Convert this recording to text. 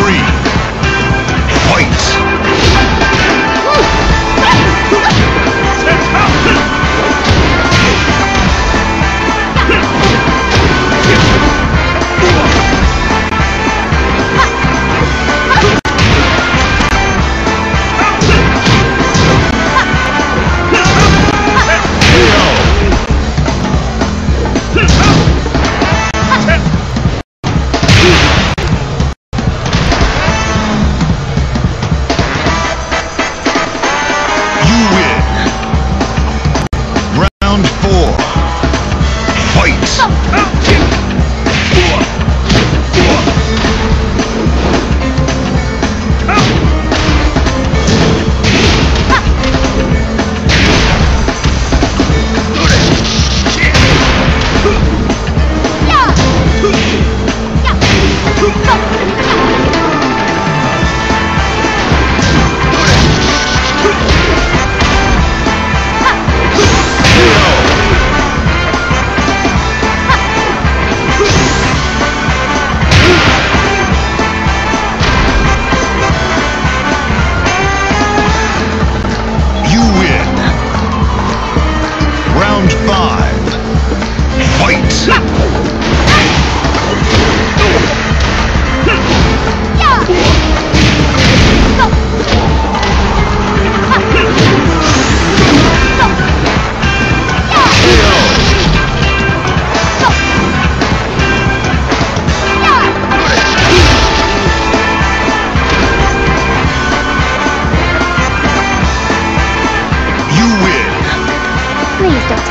Three. Please don't.